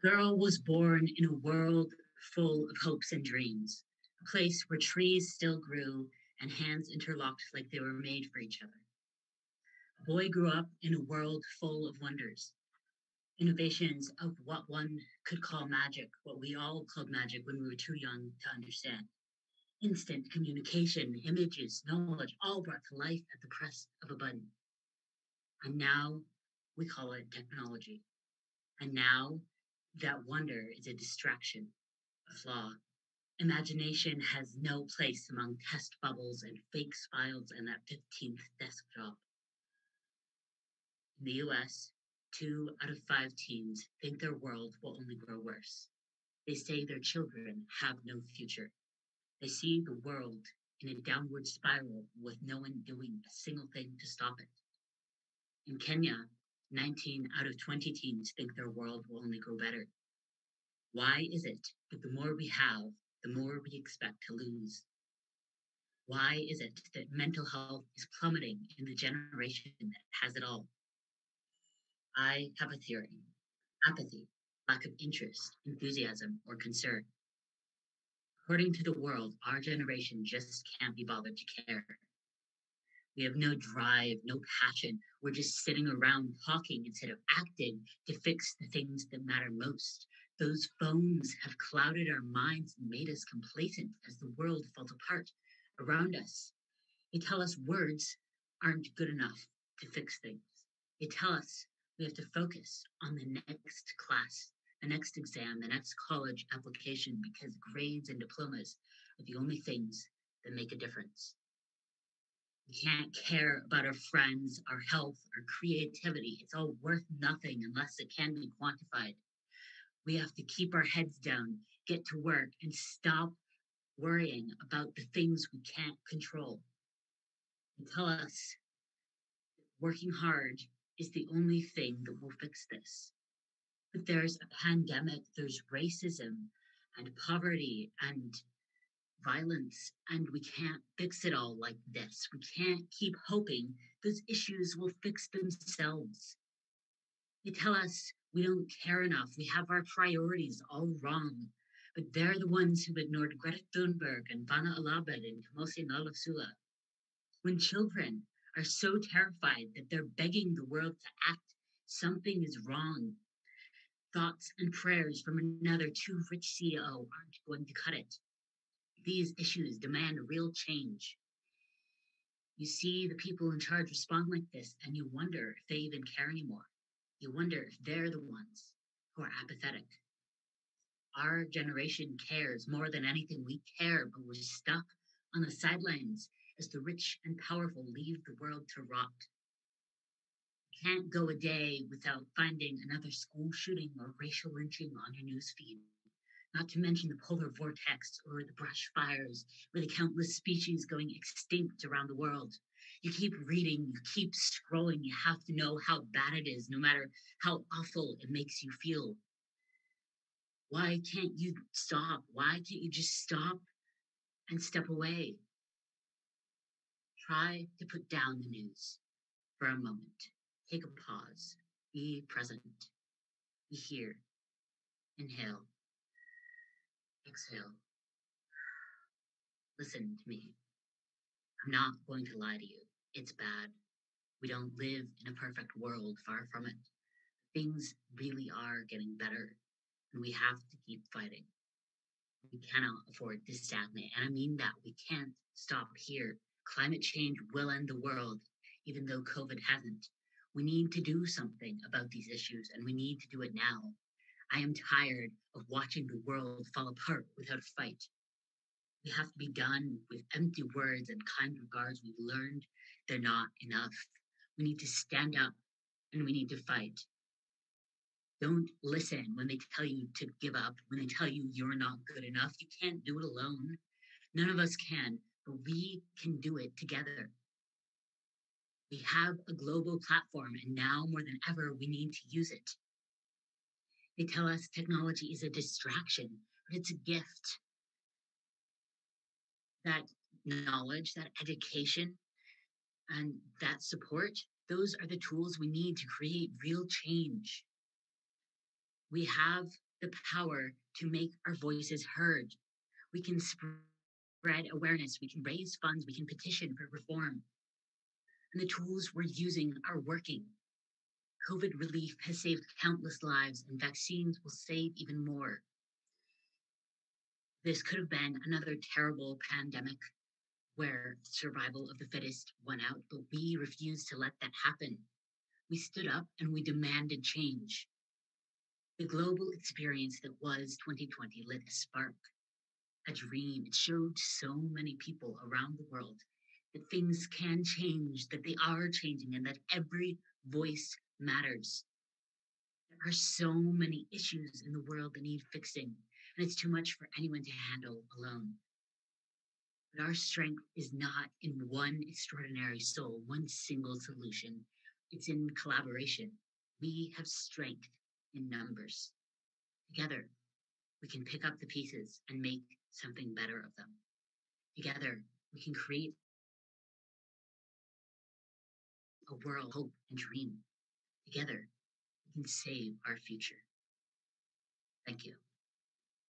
Girl was born in a world full of hopes and dreams, a place where trees still grew and hands interlocked like they were made for each other. A boy grew up in a world full of wonders, innovations of what one could call magic, what we all called magic when we were too young to understand. Instant communication, images, knowledge, all brought to life at the press of a button. And now we call it technology. And now that wonder is a distraction, a flaw. Imagination has no place among test bubbles and fake smiles and that 15th desk job. In the US, two out of five teens think their world will only grow worse. They say their children have no future. They see the world in a downward spiral with no one doing a single thing to stop it. In Kenya, 19 out of 20 teens think their world will only grow better. Why is it that the more we have, the more we expect to lose? Why is it that mental health is plummeting in the generation that has it all? I have a theory apathy, lack of interest, enthusiasm, or concern. According to the world, our generation just can't be bothered to care. We have no drive, no passion. We're just sitting around talking instead of acting to fix the things that matter most. Those phones have clouded our minds and made us complacent as the world falls apart around us. They tell us words aren't good enough to fix things. They tell us we have to focus on the next class, the next exam, the next college application, because grades and diplomas are the only things that make a difference. Can't care about our friends, our health, our creativity. It's all worth nothing unless it can be quantified. We have to keep our heads down, get to work, and stop worrying about the things we can't control. And tell us working hard is the only thing that will fix this. But there's a pandemic, there's racism and poverty and violence, and we can't fix it all like this. We can't keep hoping those issues will fix themselves. They tell us we don't care enough, we have our priorities all wrong. But they're the ones who ignored Greta Thunberg and Bana Alabed and Kamosi Nalafsula. When children are so terrified that they're begging the world to act. Something is wrong. Thoughts and prayers from another too rich CEO aren't going to cut it. These issues demand real change. You see the people in charge respond like this, and you wonder if they even care anymore. You wonder if they're the ones who are apathetic. Our generation cares more than anything we care, but we're stuck on the sidelines as the rich and powerful leave the world to rot. You can't go a day without finding another school shooting or racial lynching on your newsfeed. Not to mention the polar vortex or the brush fires or the countless species going extinct around the world. You keep reading, you keep scrolling, you have to know how bad it is, no matter how awful it makes you feel. Why can't you stop? Why can't you just stop and step away? Try to put down the news for a moment. Take a pause. Be present. Be here. Inhale. Exhale. Listen to me. I'm not going to lie to you. It's bad. We don't live in a perfect world, far from it. Things really are getting better, and we have to keep fighting. We cannot afford to stagnate. And I mean that. We can't stop here. Climate change will end the world, even though COVID hasn't. We need to do something about these issues, and we need to do it now. I am tired of watching the world fall apart without a fight. We have to be done with empty words and kind regards we've learned they're not enough. We need to stand up and we need to fight. Don't listen when they tell you to give up, when they tell you you're not good enough. You can't do it alone. None of us can but we can do it together. We have a global platform, and now more than ever, we need to use it. They tell us technology is a distraction, but it's a gift. That knowledge, that education, and that support, those are the tools we need to create real change. We have the power to make our voices heard. We can spread awareness, we can raise funds, we can petition for reform. And the tools we're using are working. COVID relief has saved countless lives, and vaccines will save even more. This could have been another terrible pandemic where survival of the fittest won out, but we refused to let that happen. We stood up and we demanded change. The global experience that was 2020 lit a spark, a dream. It showed so many people around the world that things can change, that they are changing, and that every voice matters. There are so many issues in the world that need fixing, and it's too much for anyone to handle alone. But our strength is not in one extraordinary soul, one single solution. It's in collaboration. We have strength in numbers. Together, we can pick up the pieces and make something better of them. Together, we can create a world, of hope, and dream. Together, we can save our future. Thank you.